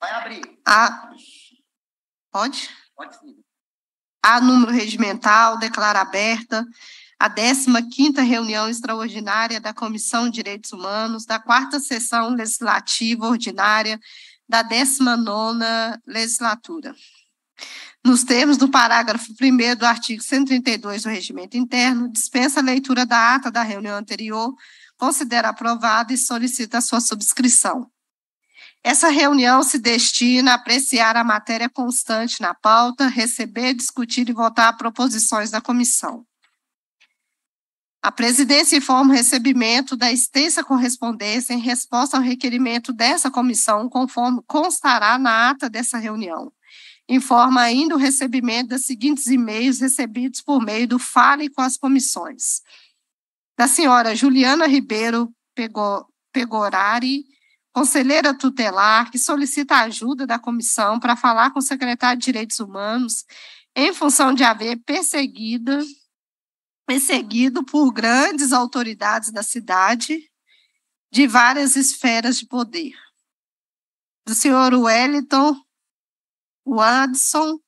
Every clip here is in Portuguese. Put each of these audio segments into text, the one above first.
Vai abrir. A, pode? Pode sim. A número regimental, declara aberta a 15ª reunião extraordinária da Comissão de Direitos Humanos da quarta sessão legislativa ordinária da 19ª legislatura. Nos termos do parágrafo 1 do artigo 132 do Regimento Interno, dispensa a leitura da ata da reunião anterior, considera aprovada e solicita a sua subscrição. Essa reunião se destina a apreciar a matéria constante na pauta, receber, discutir e votar proposições da comissão. A presidência informa o recebimento da extensa correspondência em resposta ao requerimento dessa comissão, conforme constará na ata dessa reunião. Informa ainda o recebimento dos seguintes e-mails recebidos por meio do Fale com as Comissões. Da senhora Juliana Ribeiro Pegorari, conselheira tutelar, que solicita a ajuda da comissão para falar com o secretário de Direitos Humanos em função de haver perseguida perseguido por grandes autoridades da cidade de várias esferas de poder. Do senhor Wellington Wadson,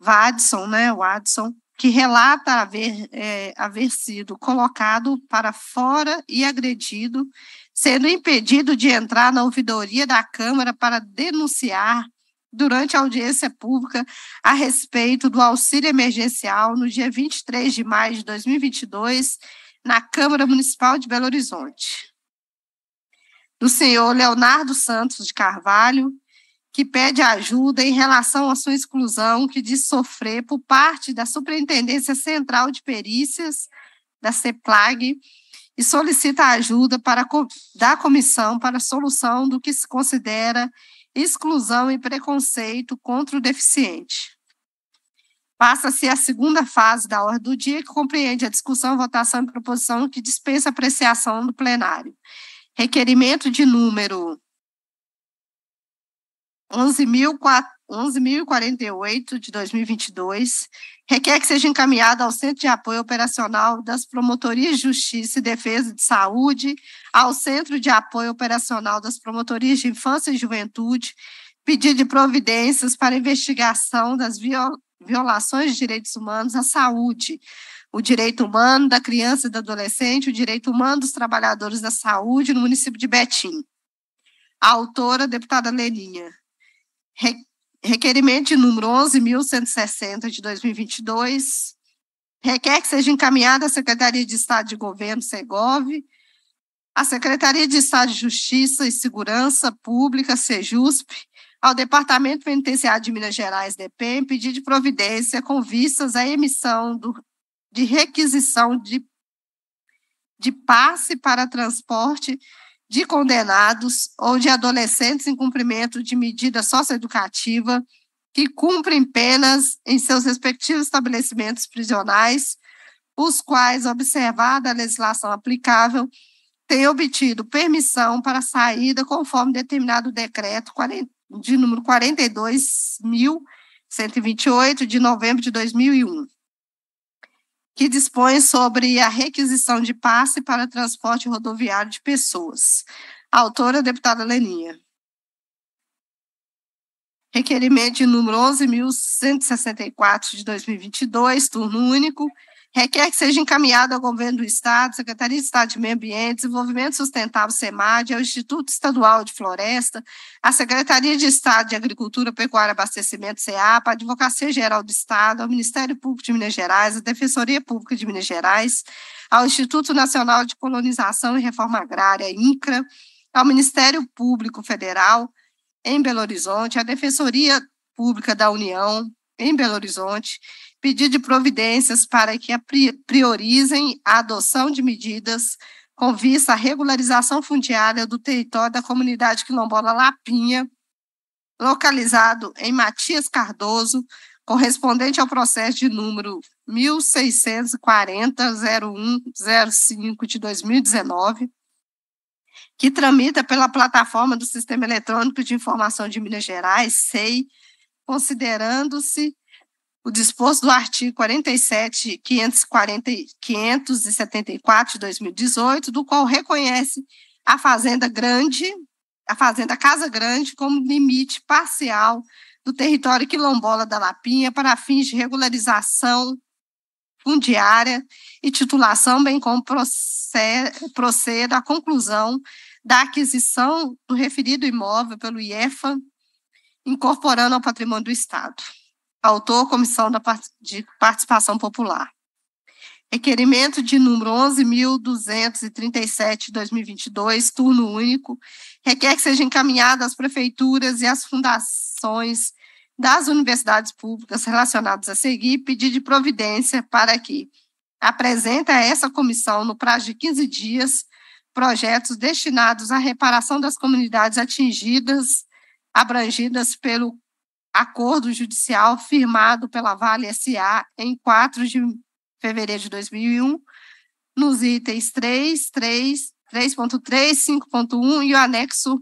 Wadson, né, Wadson, que relata haver, é, haver sido colocado para fora e agredido, sendo impedido de entrar na ouvidoria da Câmara para denunciar durante a audiência pública a respeito do auxílio emergencial no dia 23 de maio de 2022, na Câmara Municipal de Belo Horizonte. Do senhor Leonardo Santos de Carvalho, que pede ajuda em relação à sua exclusão, que diz sofrer por parte da Superintendência Central de Perícias, da CEPLAG, e solicita ajuda para, da comissão para a solução do que se considera exclusão e preconceito contra o deficiente. Passa-se a segunda fase da ordem do dia, que compreende a discussão, votação e proposição que dispensa apreciação do plenário. Requerimento de número 11.048 de 2022, requer que seja encaminhado ao Centro de Apoio Operacional das Promotorias de Justiça e Defesa de Saúde, ao Centro de Apoio Operacional das Promotorias de Infância e Juventude, pedido de providências para investigação das violações de direitos humanos à saúde, o direito humano da criança e do adolescente, o direito humano dos trabalhadores da saúde no município de Betim. A autora, deputada Leninha. Requerimento de número 11.160 de 2022, requer que seja encaminhada à Secretaria de Estado de Governo, Segov, à Secretaria de Estado de Justiça e Segurança Pública, SEJUSP, ao Departamento Penitenciário de Minas Gerais, DPEM, pedido de providência com vistas à emissão do, de requisição de, de passe para transporte de condenados ou de adolescentes em cumprimento de medida socioeducativa que cumprem penas em seus respectivos estabelecimentos prisionais, os quais, observada a legislação aplicável, têm obtido permissão para saída conforme determinado decreto de número 42.128 de novembro de 2001 que dispõe sobre a requisição de passe para transporte rodoviário de pessoas. Autora, deputada Leninha. Requerimento de número 11.164 de 2022, turno único, requer que seja encaminhado ao Governo do Estado, Secretaria de Estado de Meio Ambiente, Desenvolvimento Sustentável, SEMAD, ao Instituto Estadual de Floresta, à Secretaria de Estado de Agricultura, Pecuária e Abastecimento, SEAPA, à Advocacia Geral do Estado, ao Ministério Público de Minas Gerais, à Defensoria Pública de Minas Gerais, ao Instituto Nacional de Colonização e Reforma Agrária, INCRA, ao Ministério Público Federal, em Belo Horizonte, à Defensoria Pública da União, em Belo Horizonte, pedir de providências para que priorizem a adoção de medidas com vista à regularização fundiária do território da comunidade quilombola Lapinha, localizado em Matias Cardoso, correspondente ao processo de número 1640-0105 de 2019, que tramita pela plataforma do Sistema Eletrônico de Informação de Minas Gerais, SEI, considerando-se o disposto do artigo 47, 540, 574 de 2018, do qual reconhece a Fazenda Grande, a Fazenda Casa Grande como limite parcial do território quilombola da Lapinha para fins de regularização fundiária e titulação, bem como proceda à conclusão da aquisição do referido imóvel pelo IEFA, incorporando ao patrimônio do Estado. Autor, Comissão de Participação Popular. Requerimento de número 11.237 de 2022, turno único, requer que seja encaminhado às prefeituras e às fundações das universidades públicas relacionadas a seguir pedido de providência para que apresente a essa comissão, no prazo de 15 dias, projetos destinados à reparação das comunidades atingidas, abrangidas pelo acordo judicial firmado pela Vale SA em 4 de fevereiro de 2001, nos itens 3, 3, 3.3, 5.1 e o anexo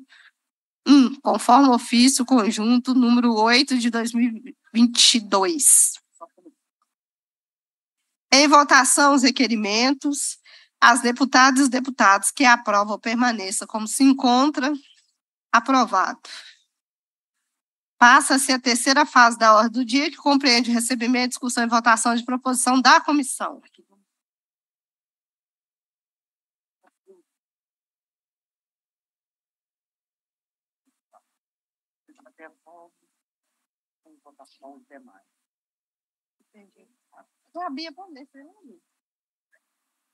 1, conforme o ofício conjunto número 8 de 2022. Em votação, os requerimentos. As deputadas e os deputados que aprovam permaneça como se encontra. Aprovado. Passa-se a terceira fase da ordem do dia, que compreende recebimento, discussão e votação de proposição da comissão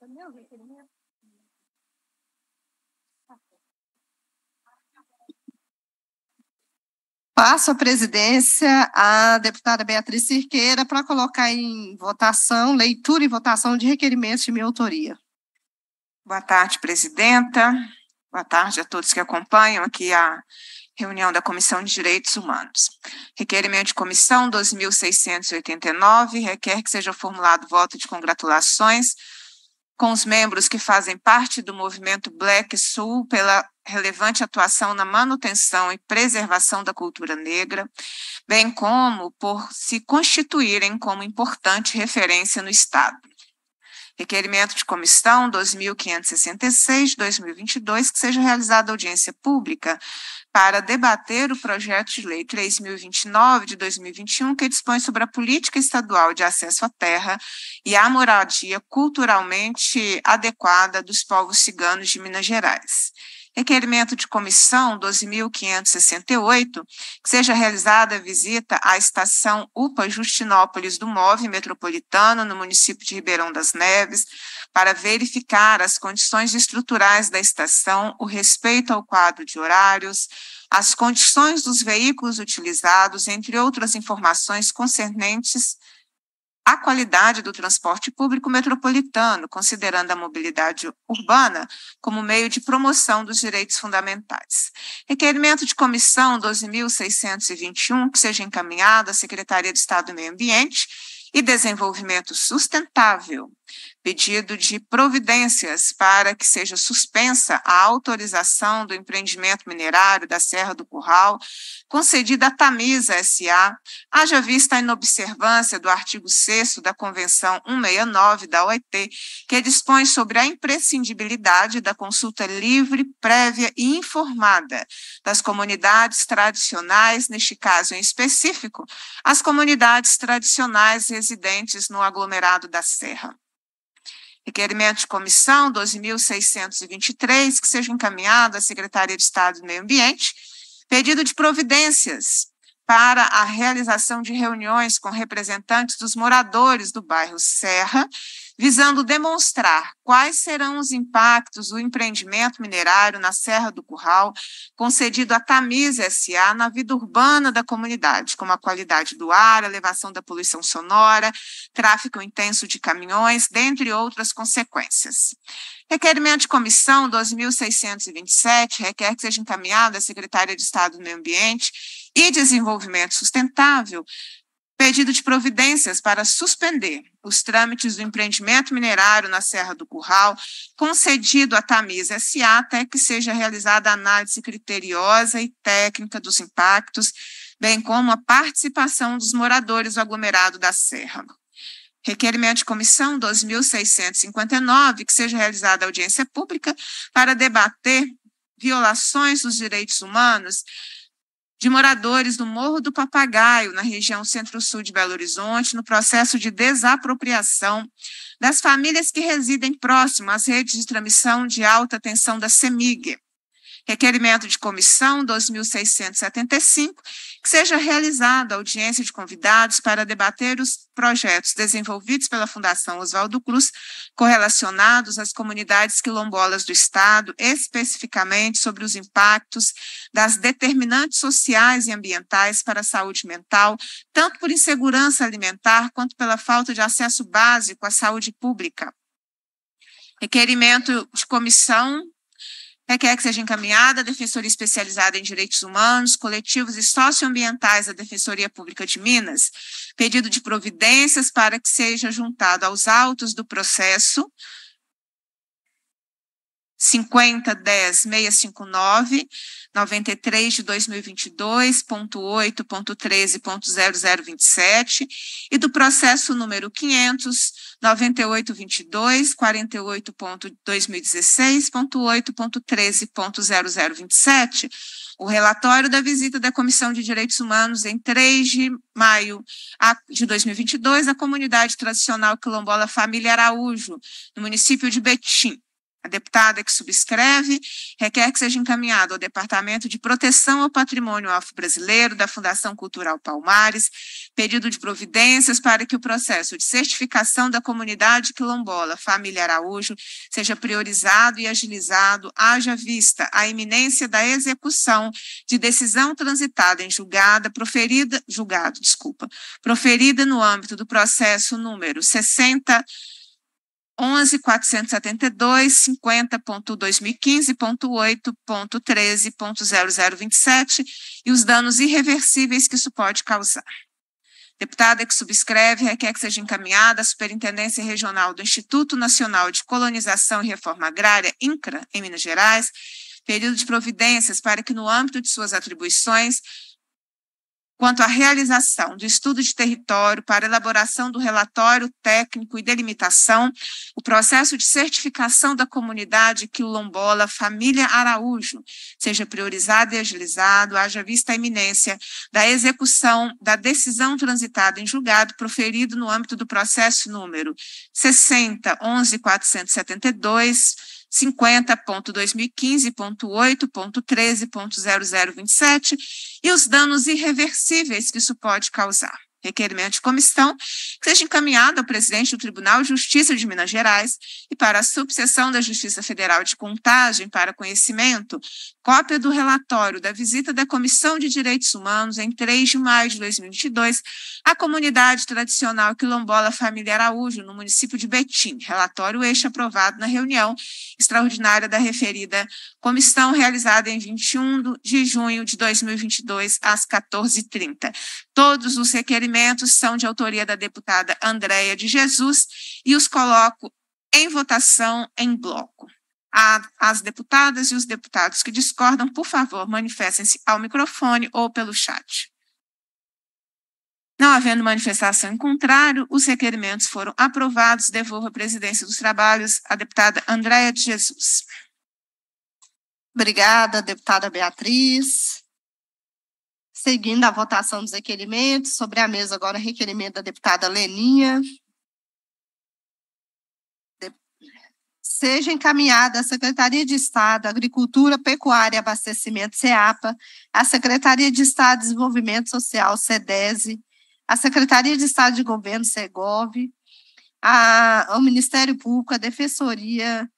não viu, Passo a presidência à deputada Beatriz Cirqueira para colocar em votação, leitura e votação de requerimentos de minha autoria. Boa tarde, presidenta. Boa tarde a todos que acompanham aqui a reunião da Comissão de Direitos Humanos. Requerimento de comissão 2689 requer que seja formulado voto de congratulações com os membros que fazem parte do movimento Black Sul pela relevante atuação na manutenção e preservação da cultura negra, bem como por se constituírem como importante referência no Estado. Requerimento de comissão 2566-2022, que seja realizada audiência pública para debater o projeto de lei 3029 de 2021, que dispõe sobre a política estadual de acesso à terra e à moradia culturalmente adequada dos povos ciganos de Minas Gerais. Requerimento de comissão 12.568, que seja realizada a visita à estação UPA Justinópolis do MOVE Metropolitano, no município de Ribeirão das Neves, para verificar as condições estruturais da estação, o respeito ao quadro de horários, as condições dos veículos utilizados, entre outras informações concernentes a qualidade do transporte público metropolitano, considerando a mobilidade urbana como meio de promoção dos direitos fundamentais. Requerimento de comissão 12.621, que seja encaminhado à Secretaria de Estado do Meio Ambiente e Desenvolvimento Sustentável, pedido de providências para que seja suspensa a autorização do empreendimento minerário da Serra do Curral, concedida à Tamisa SA, haja vista a inobservância do artigo 6 da Convenção 169 da OIT, que dispõe sobre a imprescindibilidade da consulta livre, prévia e informada das comunidades tradicionais, neste caso em específico, as comunidades tradicionais residentes no aglomerado da Serra. Requerimento de comissão 12.623, que seja encaminhado à Secretaria de Estado do Meio Ambiente. Pedido de providências para a realização de reuniões com representantes dos moradores do bairro Serra visando demonstrar quais serão os impactos do empreendimento minerário na Serra do Curral, concedido à Tamisa SA na vida urbana da comunidade, como a qualidade do ar, elevação da poluição sonora, tráfego intenso de caminhões, dentre outras consequências. Requerimento de comissão 2627 requer que seja encaminhado à Secretaria de Estado do Meio Ambiente e Desenvolvimento Sustentável pedido de providências para suspender os trâmites do empreendimento minerário na Serra do Curral, concedido à Tamisa SA até que seja realizada a análise criteriosa e técnica dos impactos, bem como a participação dos moradores do aglomerado da Serra. Requerimento de comissão 2.659, que seja realizada audiência pública para debater violações dos direitos humanos de moradores do Morro do Papagaio, na região centro-sul de Belo Horizonte, no processo de desapropriação das famílias que residem próximo às redes de transmissão de alta tensão da CEMIG. Requerimento de comissão 2675, que seja realizada audiência de convidados para debater os projetos desenvolvidos pela Fundação Oswaldo Cruz correlacionados às comunidades quilombolas do Estado, especificamente sobre os impactos das determinantes sociais e ambientais para a saúde mental, tanto por insegurança alimentar quanto pela falta de acesso básico à saúde pública. Requerimento de comissão requer que seja encaminhada a Defensoria Especializada em Direitos Humanos, Coletivos e Socioambientais da Defensoria Pública de Minas, pedido de providências para que seja juntado aos autos do processo 50 10 659 93 de 2022.8.13.0027 e do processo número 500 9822 48.2016.8.13.0027 o relatório da visita da Comissão de Direitos Humanos em 3 de maio de 2022 à comunidade tradicional quilombola Família Araújo, no município de Betim. A deputada que subscreve requer que seja encaminhado ao Departamento de Proteção ao Patrimônio Afro-Brasileiro da Fundação Cultural Palmares pedido de providências para que o processo de certificação da comunidade quilombola Família Araújo seja priorizado e agilizado, haja vista a iminência da execução de decisão transitada em julgada, proferida, julgado, desculpa, proferida no âmbito do processo número 60 11.472, 50.2015.8.13.0027 e os danos irreversíveis que isso pode causar. Deputada que subscreve requer que seja encaminhada à Superintendência Regional do Instituto Nacional de Colonização e Reforma Agrária, INCRA, em Minas Gerais, período de providências para que, no âmbito de suas atribuições, quanto à realização do estudo de território para elaboração do relatório técnico e delimitação, o processo de certificação da comunidade quilombola Família Araújo seja priorizado e agilizado, haja vista a iminência da execução da decisão transitada em julgado proferido no âmbito do processo número 60 11 472 50.2015.8.13.0027 e os danos irreversíveis que isso pode causar requerimento de comissão, que seja encaminhado ao presidente do Tribunal de Justiça de Minas Gerais e para a subseção da Justiça Federal de Contagem para conhecimento, cópia do relatório da visita da Comissão de Direitos Humanos em 3 de maio de 2022 à comunidade tradicional quilombola Família Araújo, no município de Betim. Relatório este aprovado na reunião extraordinária da referida comissão realizada em 21 de junho de 2022 às 14h30. Todos os requerimentos são de autoria da deputada Andréia de Jesus e os coloco em votação em bloco. As deputadas e os deputados que discordam, por favor, manifestem-se ao microfone ou pelo chat. Não havendo manifestação em contrário, os requerimentos foram aprovados. Devolvo a presidência dos trabalhos à deputada Andréia de Jesus. Obrigada, deputada Beatriz. Seguindo a votação dos requerimentos, sobre a mesa agora requerimento da deputada Leninha. Seja encaminhada à Secretaria de Estado, Agricultura, Pecuária e Abastecimento, SEAPA, à Secretaria de Estado de Desenvolvimento Social, SEDESE, à Secretaria de Estado de Governo, SEGOV, ao Ministério Público, à Defensoria,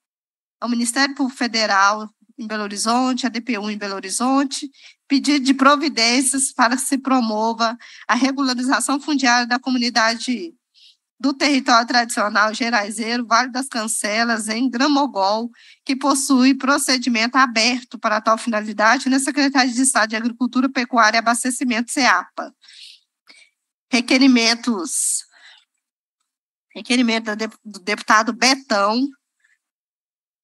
ao Ministério Público Federal, em Belo Horizonte, a DPU em Belo Horizonte, pedido de providências para que se promova a regularização fundiária da comunidade do território tradicional geraizeiro, Vale das Cancelas, em Gramogol, que possui procedimento aberto para tal finalidade na Secretaria de Estado de Agricultura, Pecuária e Abastecimento, SEAPA. Requerimentos. Requerimento do deputado Betão,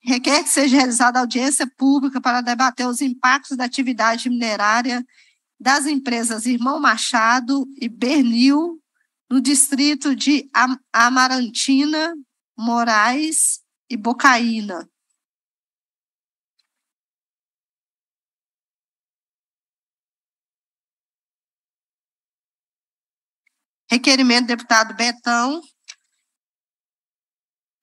Requer que seja realizada audiência pública para debater os impactos da atividade minerária das empresas Irmão Machado e Bernil no distrito de Amarantina, Moraes e Bocaína. Requerimento do deputado Betão,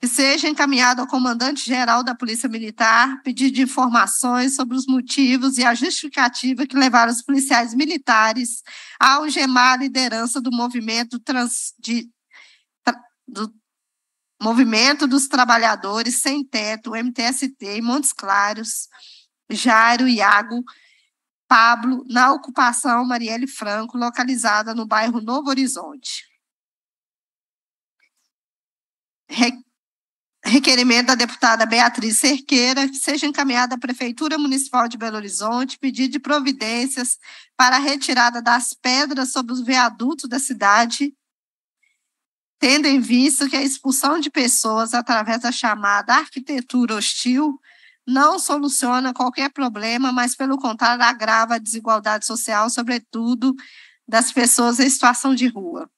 que seja encaminhado ao comandante-geral da Polícia Militar pedido de informações sobre os motivos e a justificativa que levaram os policiais militares a algemar a liderança do movimento trans, de, do Movimento dos Trabalhadores Sem Teto, MTST, em Montes Claros, Jairo, Iago, Pablo, na ocupação Marielle Franco, localizada no bairro Novo Horizonte. Re requerimento da deputada Beatriz Cerqueira, que seja encaminhada à Prefeitura Municipal de Belo Horizonte, pedido de providências para a retirada das pedras sobre os viadutos da cidade, tendo em vista que a expulsão de pessoas através da chamada arquitetura hostil não soluciona qualquer problema, mas, pelo contrário, agrava a desigualdade social, sobretudo das pessoas em situação de rua.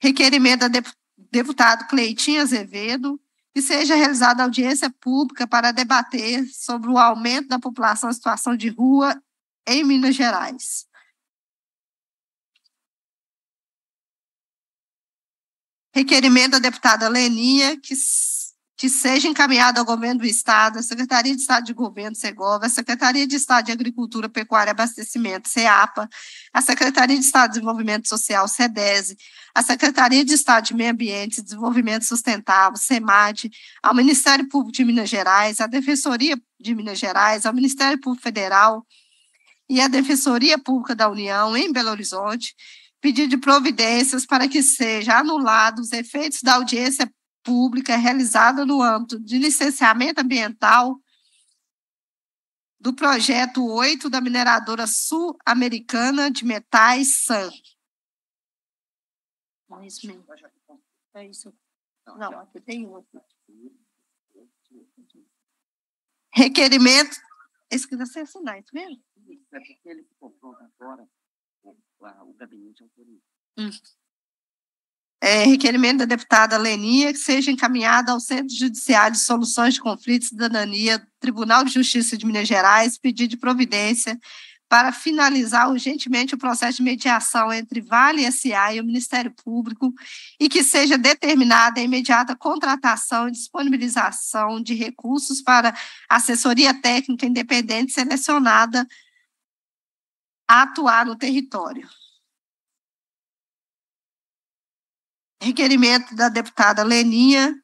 Requerimento da deputado Cleitinho Azevedo, que seja realizada audiência pública para debater sobre o aumento da população em situação de rua em Minas Gerais. Requerimento da deputada Leninha, que, que seja encaminhado ao governo do Estado, à Secretaria de Estado de Governo, Segova, à Secretaria de Estado de Agricultura, Pecuária e Abastecimento, SEAPA, à Secretaria de Estado de Desenvolvimento Social, SEDESE, à Secretaria de Estado de Meio Ambiente e Desenvolvimento Sustentável, SEMAD, ao Ministério Público de Minas Gerais, à Defensoria de Minas Gerais, ao Ministério Público Federal e à Defensoria Pública da União, em Belo Horizonte, pedido de providências para que sejam anulados os efeitos da audiência pública realizada no âmbito de licenciamento ambiental do projeto 8 da mineradora sul-americana de metais SAM. Não, é isso mesmo. É isso. Não, aqui tem outro. Requerimento. Esse que você assinar, isso mesmo? É porque ele pronto agora, o, gabinete autoriza. Hum. É, requerimento da deputada Lenia que seja encaminhado ao Centro Judiciário de Soluções de Conflitos e Cidadania, Tribunal de Justiça de Minas Gerais, pedido de providência para finalizar urgentemente o processo de mediação entre Vale SA e o Ministério Público e que seja determinada a imediata contratação e disponibilização de recursos para assessoria técnica independente selecionada a atuar no território. Requerimento da deputada Leninha,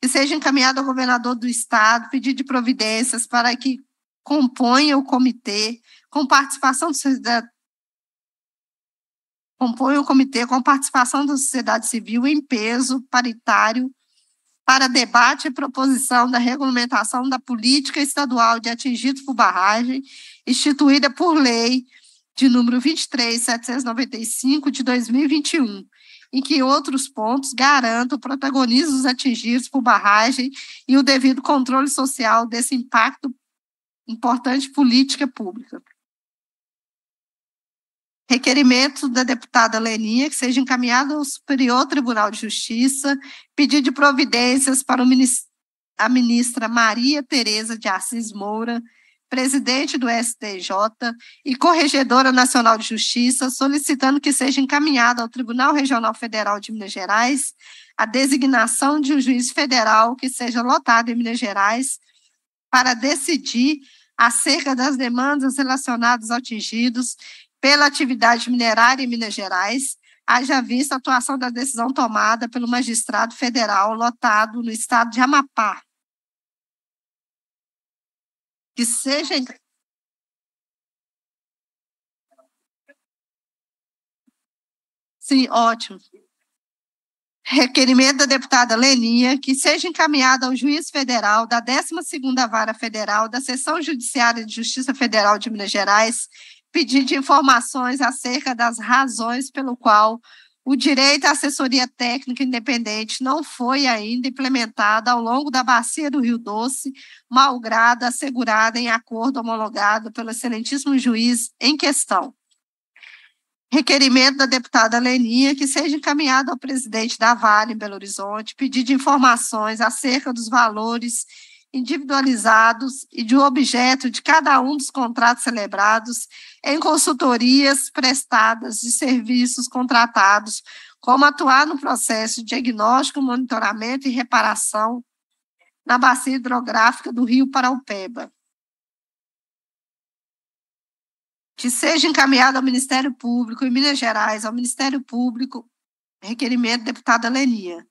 que seja encaminhado ao governador do estado, pedido de providências para que componha o comitê com participação do compõe o comitê com participação da sociedade civil em peso paritário para debate e proposição da regulamentação da política estadual de atingidos por barragem, instituída por lei de número 23.795 de 2021, em que outros pontos garantam o protagonismo dos atingidos por barragem e o devido controle social desse impacto importante política pública. Requerimento da deputada Leninha que seja encaminhado ao Superior Tribunal de Justiça, pedido de providências para a ministra Maria Tereza de Assis Moura, presidente do STJ e Corregedora Nacional de Justiça, solicitando que seja encaminhado ao Tribunal Regional Federal de Minas Gerais a designação de um juiz federal que seja lotado em Minas Gerais para decidir acerca das demandas relacionadas atingidos pela atividade minerária em Minas Gerais, haja vista a atuação da decisão tomada pelo magistrado federal lotado no estado de Amapá. Que seja Sim, ótimo. Requerimento da deputada Leninha que seja encaminhado ao juiz federal da 12ª Vara Federal da Seção Judiciária de Justiça Federal de Minas Gerais pedindo informações acerca das razões pelo qual o direito à assessoria técnica independente não foi ainda implementado ao longo da bacia do Rio Doce, malgrado assegurada em acordo homologado pelo excelentíssimo juiz em questão. Requerimento da deputada Leninha que seja encaminhado ao presidente da Vale em Belo Horizonte, pedido de informações acerca dos valores individualizados e de objeto de cada um dos contratos celebrados em consultorias prestadas de serviços contratados, como atuar no processo de diagnóstico, monitoramento e reparação na bacia hidrográfica do Rio Paraupeba. Que seja encaminhado ao Ministério Público em Minas Gerais, ao Ministério Público, requerimento deputada Lenia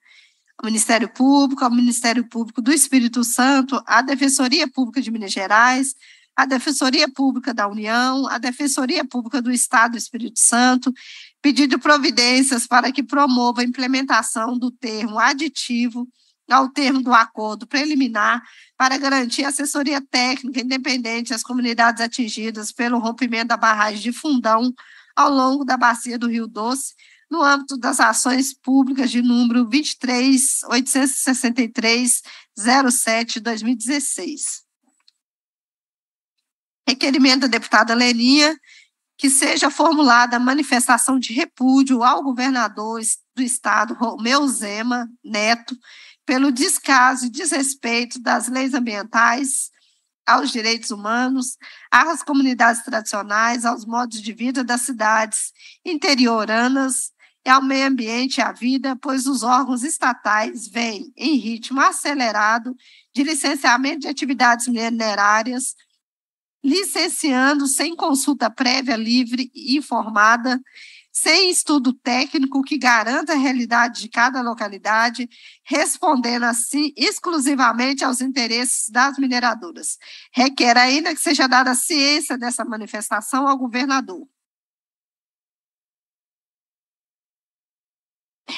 ao Ministério Público, ao Ministério Público do Espírito Santo, à Defensoria Pública de Minas Gerais, à Defensoria Pública da União, à Defensoria Pública do Estado do Espírito Santo, pedindo providências para que promova a implementação do termo aditivo ao termo do acordo preliminar para garantir assessoria técnica independente às comunidades atingidas pelo rompimento da barragem de Fundão ao longo da bacia do Rio Doce, no âmbito das ações públicas de número 23.863.07.2016. Requerimento da deputada Leninha que seja formulada manifestação de repúdio ao governador do estado, Romeu Zema Neto, pelo descaso e desrespeito das leis ambientais, aos direitos humanos, às comunidades tradicionais, aos modos de vida das cidades interioranas é ao meio ambiente e à vida, pois os órgãos estatais vêm em ritmo acelerado de licenciamento de atividades minerárias, licenciando sem consulta prévia, livre e informada, sem estudo técnico que garanta a realidade de cada localidade, respondendo assim exclusivamente aos interesses das mineradoras. Requer ainda que seja dada ciência dessa manifestação ao governador.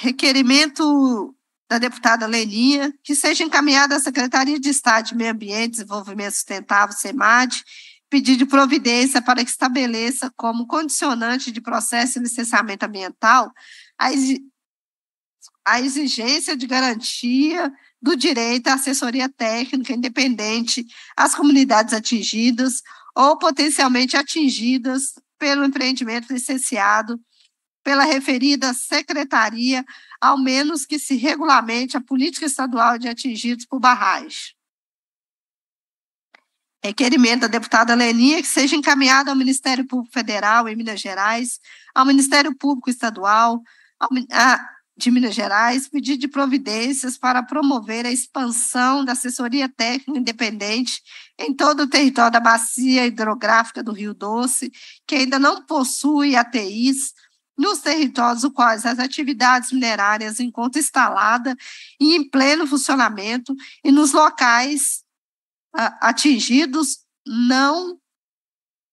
Requerimento da deputada Leninha, que seja encaminhada à Secretaria de Estado de Meio Ambiente e Desenvolvimento Sustentável, SEMAD, pedido de providência para que estabeleça como condicionante de processo de licenciamento ambiental a exigência de garantia do direito à assessoria técnica independente às comunidades atingidas ou potencialmente atingidas pelo empreendimento licenciado pela referida secretaria, ao menos que se regulamente a política estadual de atingidos por barragem. Requerimento da deputada Leninha que seja encaminhado ao Ministério Público Federal em Minas Gerais, ao Ministério Público Estadual ao, a, de Minas Gerais, pedido de providências para promover a expansão da assessoria técnica independente em todo o território da bacia hidrográfica do Rio Doce, que ainda não possui ATIs nos territórios os quais as atividades minerárias encontram instalada e em pleno funcionamento e nos locais uh, atingidos não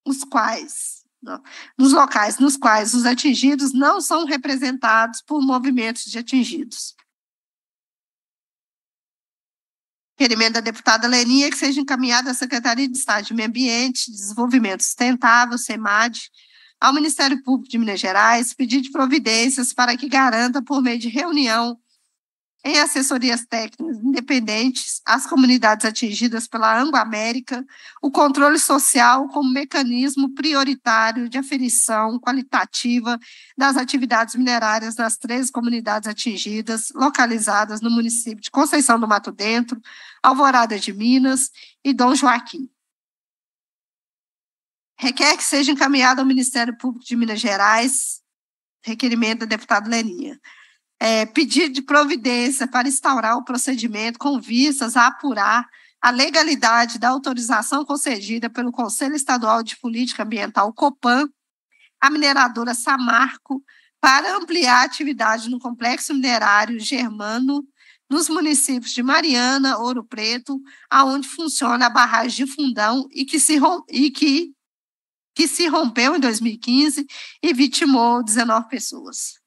os quais não, nos locais nos quais os atingidos não são representados por movimentos de atingidos. Requerimento da deputada Leninha que seja encaminhado à Secretaria de Estado de Meio Ambiente, Desenvolvimento Sustentável, SEMAD, ao Ministério Público de Minas Gerais pedir de providências para que garanta, por meio de reunião em assessorias técnicas independentes às comunidades atingidas pela Anglo América, o controle social como mecanismo prioritário de aferição qualitativa das atividades minerárias das três comunidades atingidas, localizadas no município de Conceição do Mato Dentro, Alvorada de Minas e Dom Joaquim requer que seja encaminhado ao Ministério Público de Minas Gerais, requerimento da deputada Leninha, é, pedido de providência para instaurar o procedimento com vistas a apurar a legalidade da autorização concedida pelo Conselho Estadual de Política Ambiental, COPAN, à mineradora Samarco, para ampliar a atividade no complexo minerário germano nos municípios de Mariana, Ouro Preto, aonde funciona a barragem de Fundão e que, se, e que que se rompeu em 2015 e vitimou 19 pessoas.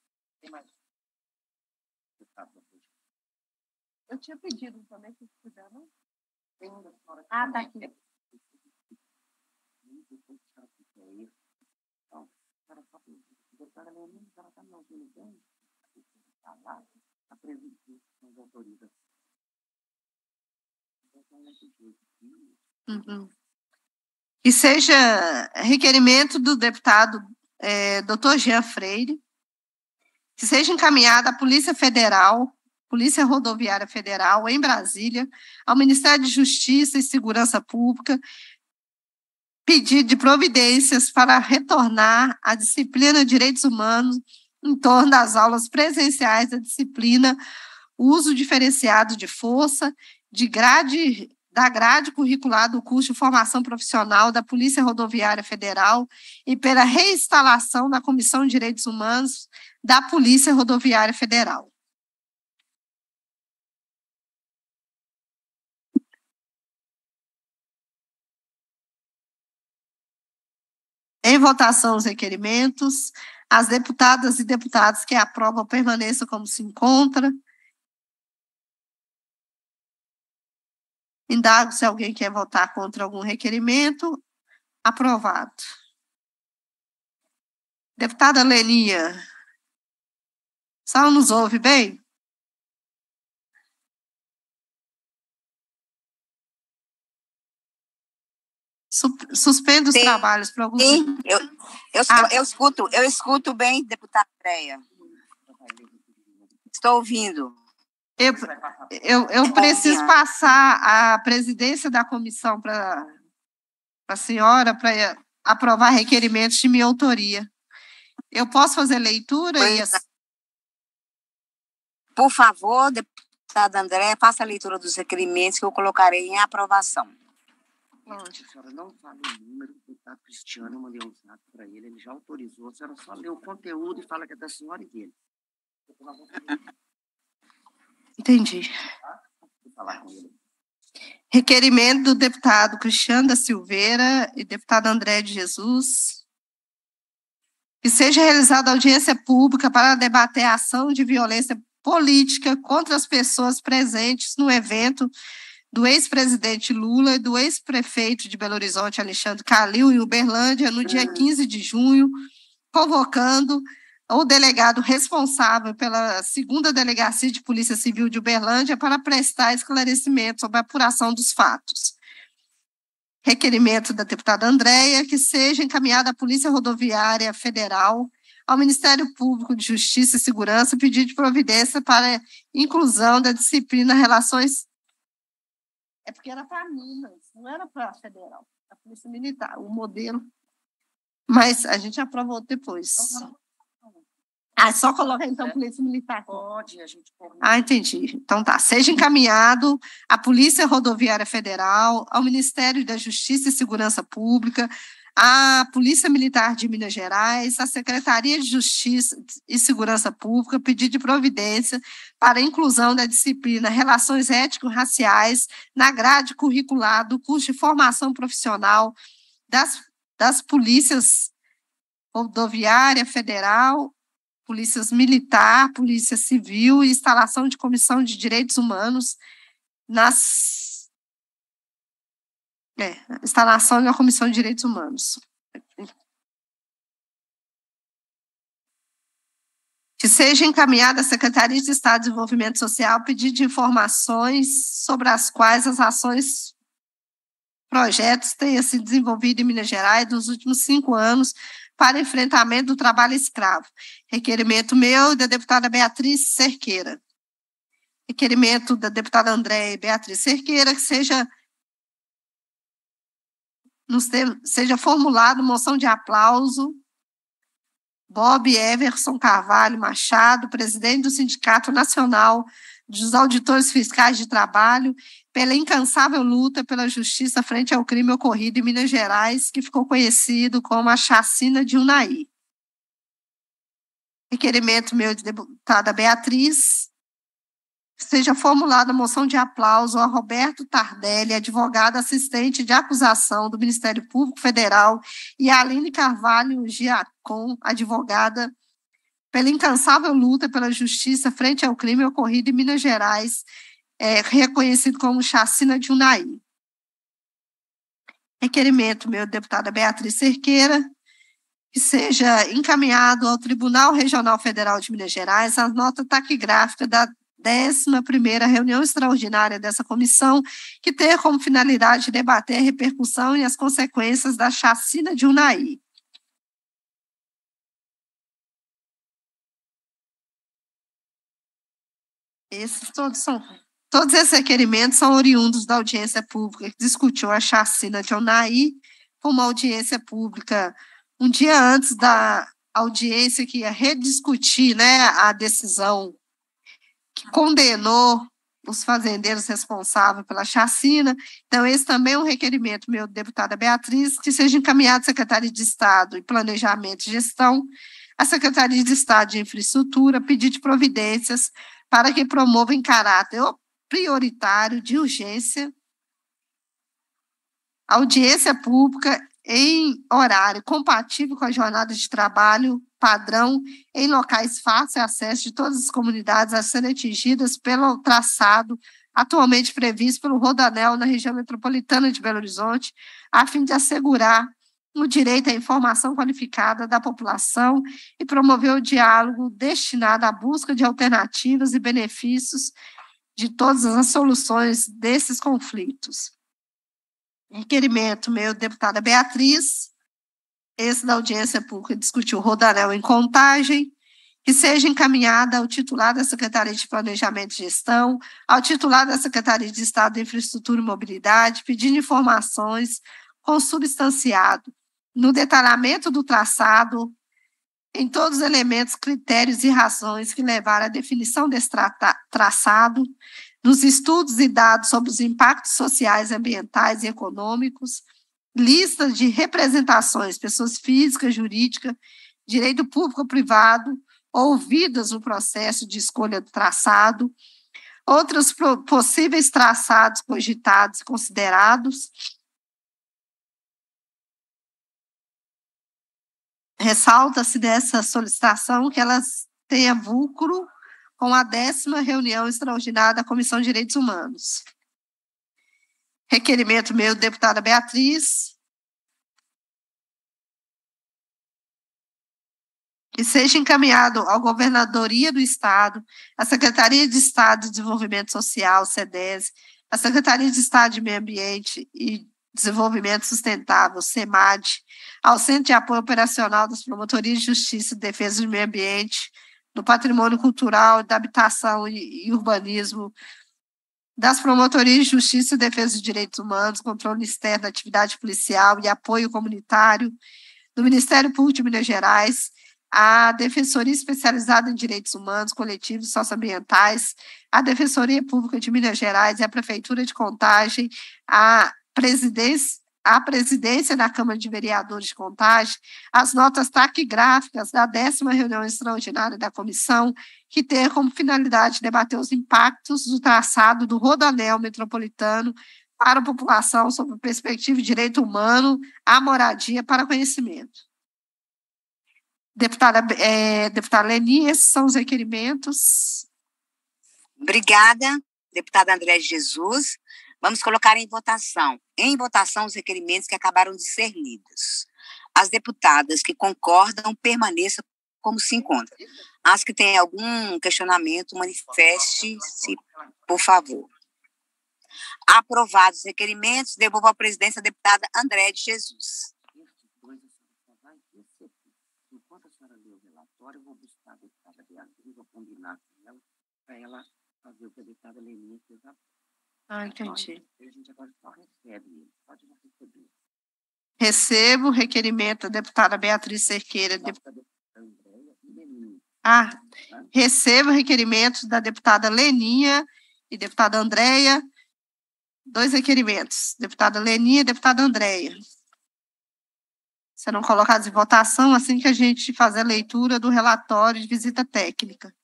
Eu tinha pedido também que puder, não? Ah, tá aqui. Uhum que seja requerimento do deputado é, doutor Jean Freire, que seja encaminhada à Polícia Federal Polícia Rodoviária Federal, em Brasília, ao Ministério de Justiça e Segurança Pública, pedir de providências para retornar à disciplina de Direitos Humanos em torno das aulas presenciais da disciplina uso diferenciado de força, de grade da grade curricular do curso de formação profissional da Polícia Rodoviária Federal e pela reinstalação da Comissão de Direitos Humanos da Polícia Rodoviária Federal. Em votação os requerimentos, as deputadas e deputados que aprovam permaneçam como se encontra. Indago se alguém quer votar contra algum requerimento. Aprovado. Deputada Leninha, só nos ouve bem? Suspendo os Sim. trabalhos para algum Sim, eu, eu, ah. eu, escuto, eu escuto bem, deputada Andréia. Estou ouvindo. Eu, eu, eu preciso passar a presidência da comissão para a senhora para aprovar requerimentos de minha autoria. Eu posso fazer leitura? E... Por favor, deputada André, faça a leitura dos requerimentos que eu colocarei em aprovação. Onde? A senhora não fala o número, o deputado Cristiano, eu mandei um zap para ele, ele já autorizou. A senhora só lê o conteúdo e fala que é da senhora e dele. Entendi. Requerimento do deputado Cristiano da Silveira e deputado André de Jesus. Que seja realizada audiência pública para debater a ação de violência política contra as pessoas presentes no evento do ex-presidente Lula e do ex-prefeito de Belo Horizonte, Alexandre Calil, em Uberlândia, no dia 15 de junho, convocando o delegado responsável pela segunda delegacia de Polícia Civil de Uberlândia para prestar esclarecimento sobre a apuração dos fatos. Requerimento da deputada Andréia que seja encaminhada à Polícia Rodoviária Federal, ao Ministério Público de Justiça e Segurança, pedido de providência para inclusão da disciplina Relações. É porque era para Minas, não era para a Federal, a Polícia Militar, o modelo. Mas a gente aprovou depois. Uhum. Ah, só coloca então Polícia Militar. Pode, a gente pode. Ah, entendi. Então tá. Seja encaminhado à Polícia Rodoviária Federal, ao Ministério da Justiça e Segurança Pública, à Polícia Militar de Minas Gerais, à Secretaria de Justiça e Segurança Pública, pedido de providência para a inclusão da disciplina Relações Ético-Raciais na grade curricular do curso de formação profissional das, das polícias rodoviária federal polícias militar, polícia civil e instalação de comissão de direitos humanos nas é, instalação da comissão de direitos humanos. Que seja encaminhada à Secretaria de Estado de Desenvolvimento Social pedido de informações sobre as quais as ações projetos tenham sido desenvolvidos em Minas Gerais nos últimos cinco anos para enfrentamento do trabalho escravo. Requerimento meu e da deputada Beatriz Cerqueira. Requerimento da deputada Andréia Beatriz Cerqueira, que seja, seja formulado moção de aplauso Bob Everson Carvalho Machado, presidente do Sindicato Nacional dos Auditores Fiscais de Trabalho, pela incansável luta pela justiça frente ao crime ocorrido em Minas Gerais, que ficou conhecido como a chacina de Unai. Requerimento meu de deputada Beatriz, seja formulada moção de aplauso a Roberto Tardelli, advogado assistente de acusação do Ministério Público Federal, e a Aline Carvalho Giacom, advogada, pela incansável luta pela justiça frente ao crime ocorrido em Minas Gerais, é, reconhecido como chacina de Unai. Requerimento, meu deputada Beatriz Cerqueira, que seja encaminhado ao Tribunal Regional Federal de Minas Gerais a nota taquigráfica da 11ª reunião extraordinária dessa comissão, que tem como finalidade debater a repercussão e as consequências da chacina de Unai. Esses todos são. Todos esses requerimentos são oriundos da audiência pública que discutiu a chacina de Onaí, com uma audiência pública um dia antes da audiência que ia rediscutir né, a decisão que condenou os fazendeiros responsáveis pela chacina. Então, esse também é um requerimento, meu deputada Beatriz, que seja encaminhado à Secretaria de Estado e Planejamento e Gestão, à Secretaria de Estado de Infraestrutura, pedir de providências para que promova em caráter prioritário de urgência audiência pública em horário compatível com a jornada de trabalho padrão em locais fáceis de acesso de todas as comunidades a serem atingidas pelo traçado atualmente previsto pelo Rodanel na região metropolitana de Belo Horizonte, a fim de assegurar o direito à informação qualificada da população e promover o diálogo destinado à busca de alternativas e benefícios de todas as soluções desses conflitos. Requerimento meu, deputada Beatriz, esse da audiência pública discutiu Rodanel em contagem, que seja encaminhada ao titular da Secretaria de Planejamento e Gestão, ao titular da Secretaria de Estado de Infraestrutura e Mobilidade, pedindo informações consubstanciado no detalhamento do traçado, em todos os elementos, critérios e razões que levaram à definição desse tra traçado, nos estudos e dados sobre os impactos sociais, ambientais e econômicos, listas de representações, pessoas físicas, jurídicas, direito público ou privado, ouvidas no processo de escolha do traçado, outros possíveis traçados cogitados e considerados. Ressalta-se dessa solicitação que elas tenha vulcro com a décima reunião extraordinária da Comissão de Direitos Humanos. Requerimento meu, deputada Beatriz. Que seja encaminhado à Governadoria do Estado, à Secretaria de Estado de Desenvolvimento Social, SEDES, à Secretaria de Estado de Meio Ambiente e Desenvolvimento Sustentável, SEMAD, ao Centro de Apoio Operacional das Promotorias de Justiça e Defesa do Meio Ambiente, do patrimônio cultural, da habitação e, urbanismo, das promotorias de justiça e defesa dos direitos humanos, controle externo da atividade policial e apoio comunitário, do Ministério Público de Minas Gerais, a Defensoria Especializada em Direitos Humanos, Coletivos e Socioambientais, a Defensoria Pública de Minas Gerais e a Prefeitura de Contagem, a Presidência à presidência da Câmara de Vereadores de Contagem as notas taquigráficas da décima reunião extraordinária da comissão, que tem como finalidade debater os impactos do traçado do rodanel metropolitano para a população sob perspectiva de direito humano à moradia para conhecimento. Deputada, é, deputada Leni, esses são os requerimentos. Obrigada, deputada André Jesus. Vamos colocar em votação. Em votação os requerimentos que acabaram de ser lidos. As deputadas que concordam permaneçam como se encontram. As que têm algum questionamento, manifeste-se, por favor. Aprovados os requerimentos, devolvo à presidência a deputada André de Jesus. Enquanto a senhora lê o relatório, eu vou buscar a deputada vou combinar com ela, para ela fazer o que a deputada Leninha fez agora. Ah, entendi. Recebo o requerimento da deputada Beatriz Cerqueira. De... Ah, recebo o requerimento da deputada Leninha e deputada Andréia. Dois requerimentos, deputada Leninha e deputada Andréia. Serão colocados em votação assim que a gente fazer a leitura do relatório de visita técnica.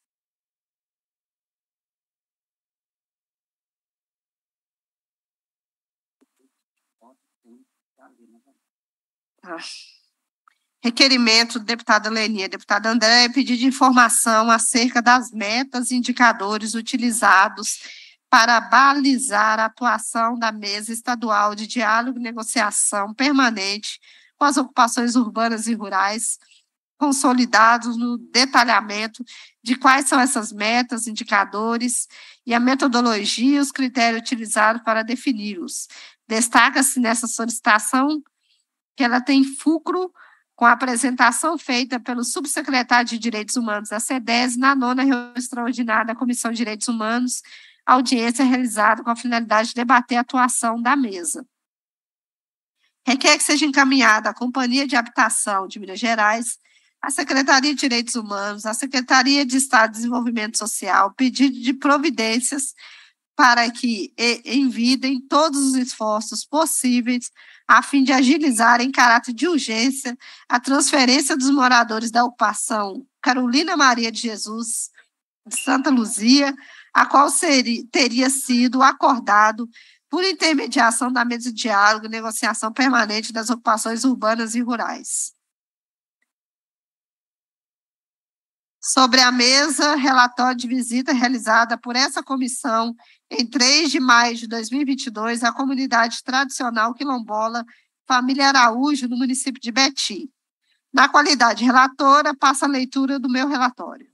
Ah. Requerimento do deputado Lenia, deputada André, pedido de informação acerca das metas e indicadores utilizados para balizar a atuação da mesa estadual de diálogo e negociação permanente com as ocupações urbanas e rurais, consolidados no detalhamento de quais são essas metas, indicadores e a metodologia e os critérios utilizados para defini-los. Destaca-se nessa solicitação que ela tem fulcro com a apresentação feita pelo subsecretário de Direitos Humanos da CEDES na nona reunião extraordinária da Comissão de Direitos Humanos, audiência realizada com a finalidade de debater a atuação da mesa. Requer que seja encaminhada à Companhia de Habitação de Minas Gerais, à Secretaria de Direitos Humanos, à Secretaria de Estado de Desenvolvimento Social, pedido de providências para que envidem todos os esforços possíveis a fim de agilizar em caráter de urgência a transferência dos moradores da ocupação Carolina Maria de Jesus de Santa Luzia, a qual seria, teria sido acordado por intermediação da mesa de diálogo e negociação permanente das ocupações urbanas e rurais. Sobre a mesa, relatório de visita realizada por essa comissão em 3 de maio de 2022 à comunidade tradicional quilombola Família Araújo, no município de Betim. Na qualidade relatora, passa a leitura do meu relatório.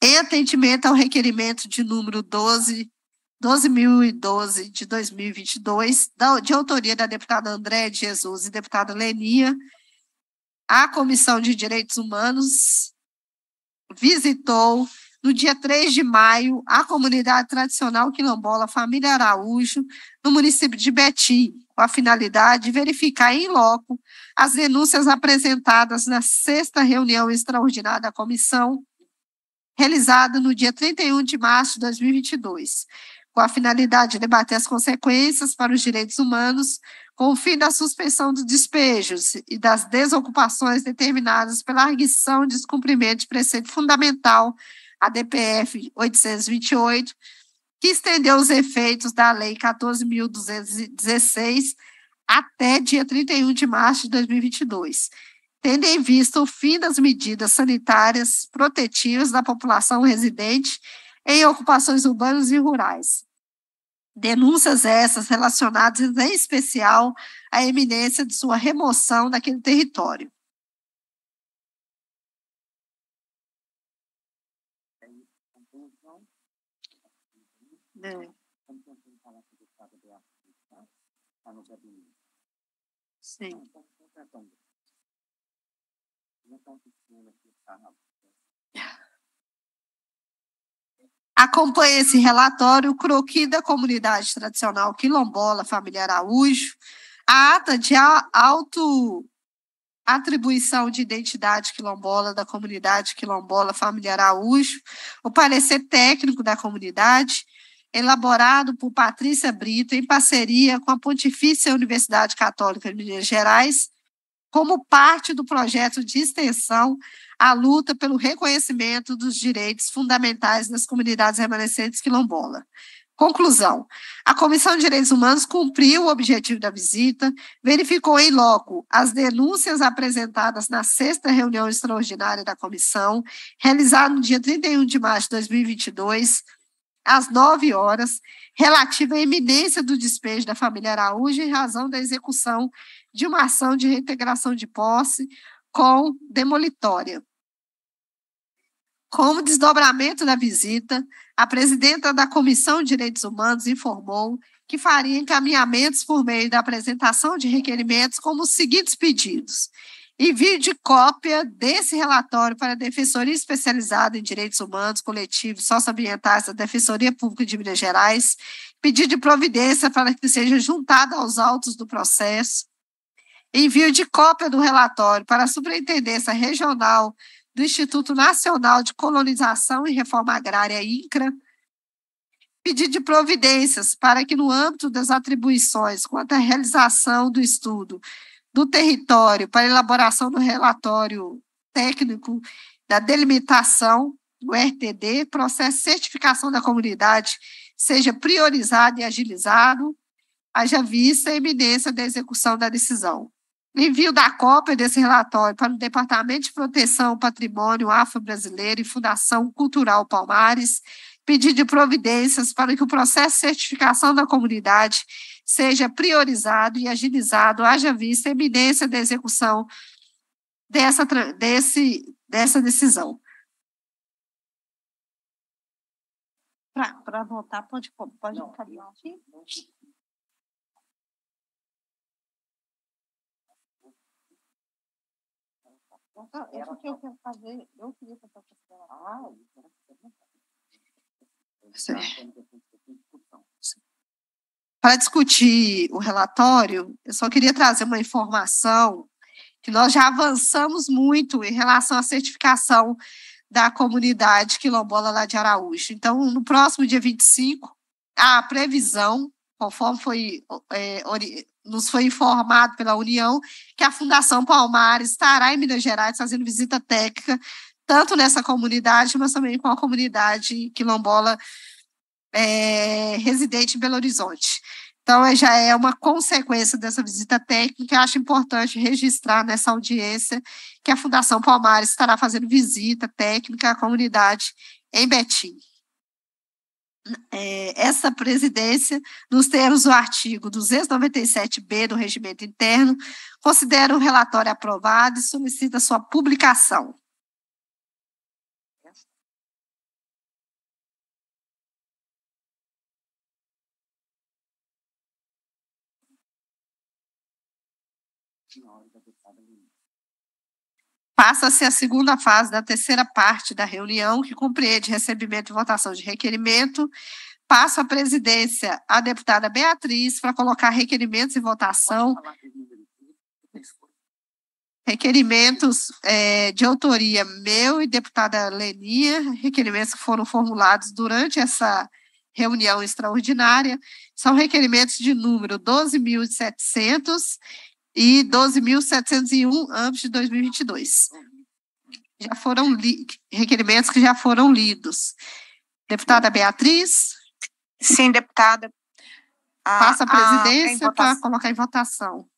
Em atendimento ao requerimento de número 12 12.012 de 2022, de autoria da deputada André de Jesus e deputada Lenia, a Comissão de Direitos Humanos visitou, no dia 3 de maio, a comunidade tradicional quilombola Família Araújo, no município de Betim, com a finalidade de verificar em loco as denúncias apresentadas na sexta reunião extraordinária da comissão, realizada no dia 31 de março de 2022, com a finalidade de debater as consequências para os direitos humanos, com o fim da suspensão dos despejos e das desocupações determinadas pela arguição de descumprimento de preceito fundamental, a DPF 828, que estendeu os efeitos da Lei 14.216 até dia 31 de março de 2022, tendo em vista o fim das medidas sanitárias protetivas da população residente em ocupações urbanas e rurais. Denúncias essas relacionadas, em especial, à eminência de sua remoção daquele território. É. Sim. Acompanhe esse relatório o croqui da comunidade tradicional quilombola, família Araújo, a ata de auto atribuição de identidade quilombola da comunidade quilombola família Araújo, o parecer técnico da comunidade, elaborado por Patrícia Brito em parceria com a Pontifícia Universidade Católica de Minas Gerais, como parte do projeto de extensão à luta pelo reconhecimento dos direitos fundamentais das comunidades remanescentes quilombola. Conclusão: a Comissão de Direitos Humanos cumpriu o objetivo da visita, verificou em loco as denúncias apresentadas na sexta reunião extraordinária da comissão, realizada no dia 31 de março de 2022, às 9 horas, relativa à iminência do despejo da família Araújo em razão da execução de uma ação de reintegração de posse com demolitória. Como desdobramento da visita, a presidenta da Comissão de Direitos Humanos informou que faria encaminhamentos por meio da apresentação de requerimentos como os seguintes pedidos. Envio de cópia desse relatório para a Defensoria Especializada em Direitos Humanos Coletivos Socioambientais da Defensoria Pública de Minas Gerais, pedido de providência para que seja juntada aos autos do processo, envio de cópia do relatório para a Superintendência Regional do Instituto Nacional de Colonização e Reforma Agrária, INCRA, pedido de providências para que, no âmbito das atribuições quanto à realização do estudo do território para elaboração do relatório técnico da delimitação, o RTD, processo de certificação da comunidade, seja priorizado e agilizado, haja vista a eminência da execução da decisão. Envio da cópia desse relatório para o Departamento de Proteção ao Patrimônio Afro-Brasileiro e Fundação Cultural Palmares, pedido de providências para que o processo de certificação da comunidade seja priorizado e agilizado, haja vista a eminência da execução dessa, desse, dessa decisão. Para votar, pode, pode encaminhar aqui? Era que eu quero fazer, eu queria fazer Ah, Para discutir o relatório, eu só queria trazer uma informação que nós já avançamos muito em relação à certificação da comunidade quilombola lá de Araújo. Então, no próximo dia 25, a previsão, conforme foi é, nos foi informado pela União que a Fundação Palmares estará em Minas Gerais fazendo visita técnica, tanto nessa comunidade, mas também com a comunidade quilombola é, residente em Belo Horizonte. Então, é, já é uma consequência dessa visita técnica. Acho importante registrar nessa audiência que a Fundação Palmares estará fazendo visita técnica à comunidade em Betim é, essa presidência, nos termos do artigo 297b do regimento interno, considera o relatório aprovado e solicita sua publicação. Passa-se a segunda fase da terceira parte da reunião, que compreende recebimento e votação de requerimento. Passo a presidência à deputada Beatriz para colocar requerimentos em votação. Requerimentos é, de autoria meu e deputada Lenia, requerimentos que foram formulados durante essa reunião extraordinária, são requerimentos de número 12.700 e 12.701 ambos de 2022. Já foram requerimentos que já foram lidos. Deputada Beatriz? Sim, deputada. Passa a presidência para colocar em votação.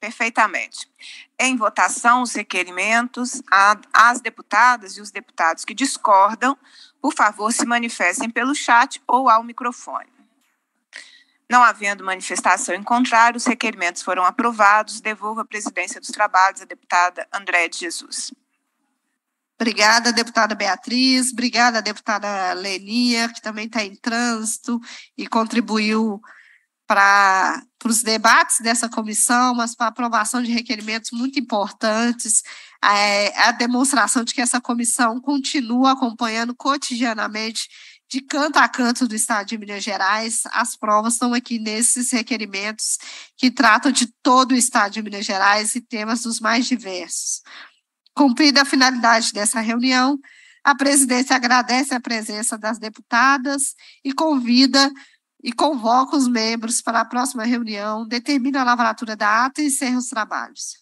Perfeitamente. Em votação, os requerimentos, a, as deputadas e os deputados que discordam, por favor, se manifestem pelo chat ou ao microfone. Não havendo manifestação em contrário, os requerimentos foram aprovados. Devolvo a presidência dos trabalhos à deputada André de Jesus. Obrigada, deputada Beatriz. Obrigada, deputada Lenia, que também está em trânsito e contribuiu para os debates dessa comissão, mas para a aprovação de requerimentos muito importantes, é, a demonstração de que essa comissão continua acompanhando cotidianamente de canto a canto do estado de Minas Gerais. As provas estão aqui nesses requerimentos que tratam de todo o estado de Minas Gerais e temas dos mais diversos. Cumprida a finalidade dessa reunião, a presidência agradece a presença das deputadas e convida e convoca os membros para a próxima reunião, determina a lavratura da ata e encerra os trabalhos.